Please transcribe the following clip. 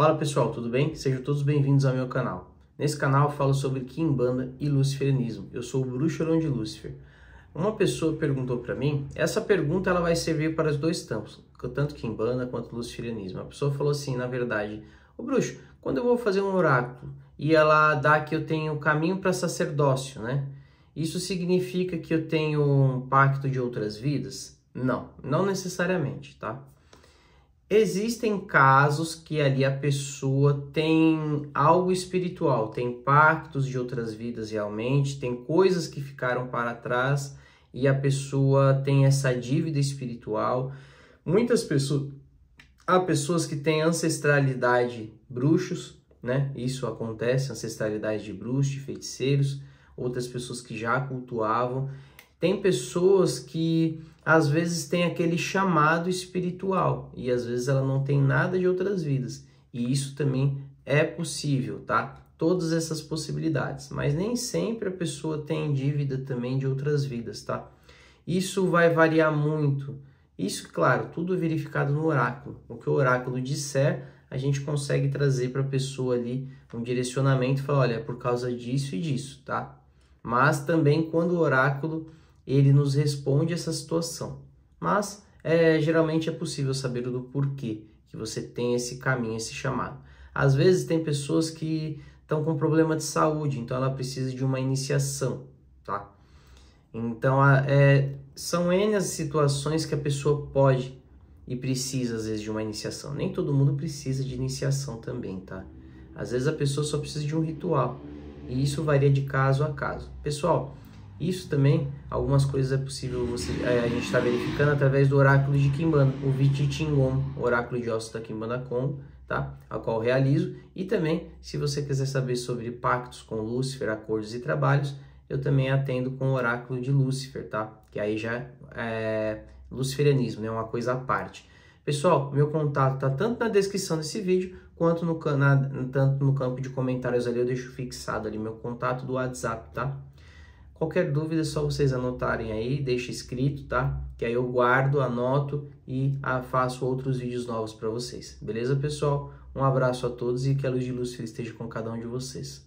Fala pessoal, tudo bem? Sejam todos bem-vindos ao meu canal. Nesse canal eu falo sobre Kimbanda e Luciferianismo. Eu sou o Bruxo de Lúcifer. Uma pessoa perguntou para mim, essa pergunta ela vai servir para os dois tampos, tanto Kimbanda quanto Luciferianismo. A pessoa falou assim, na verdade, o Bruxo, quando eu vou fazer um oráculo e ela dá que eu tenho caminho para sacerdócio, né? Isso significa que eu tenho um pacto de outras vidas? Não, não necessariamente, tá? Existem casos que ali a pessoa tem algo espiritual, tem pactos de outras vidas realmente, tem coisas que ficaram para trás e a pessoa tem essa dívida espiritual. Muitas pessoas, há pessoas que têm ancestralidade bruxos, né? Isso acontece, ancestralidade de bruxos, de feiticeiros, outras pessoas que já cultuavam tem pessoas que às vezes têm aquele chamado espiritual e às vezes ela não tem nada de outras vidas. E isso também é possível, tá? Todas essas possibilidades, mas nem sempre a pessoa tem dívida também de outras vidas, tá? Isso vai variar muito. Isso, claro, tudo verificado no oráculo. O que o oráculo disser, a gente consegue trazer para a pessoa ali um direcionamento e falar, olha, é por causa disso e disso, tá? Mas também quando o oráculo ele nos responde essa situação. Mas é, geralmente é possível saber do porquê que você tem esse caminho, esse chamado. Às vezes tem pessoas que estão com problema de saúde, então ela precisa de uma iniciação, tá? Então é, são N as situações que a pessoa pode e precisa às vezes de uma iniciação. Nem todo mundo precisa de iniciação também, tá? Às vezes a pessoa só precisa de um ritual e isso varia de caso a caso. Pessoal, isso também, algumas coisas é possível você, é, a gente está verificando através do oráculo de Kimbanda, o Vitichingon, oráculo de ossos da Kimbanda Com, tá? A qual realizo. E também, se você quiser saber sobre pactos com Lúcifer, acordos e trabalhos, eu também atendo com o oráculo de Lúcifer, tá? Que aí já é luciferianismo, né? uma coisa à parte. Pessoal, meu contato tá tanto na descrição desse vídeo quanto no, na, tanto no campo de comentários ali, eu deixo fixado ali meu contato do WhatsApp, tá? Qualquer dúvida é só vocês anotarem aí, deixa escrito, tá? Que aí eu guardo, anoto e ah, faço outros vídeos novos para vocês. Beleza, pessoal? Um abraço a todos e que a luz de Lúcifer esteja com cada um de vocês.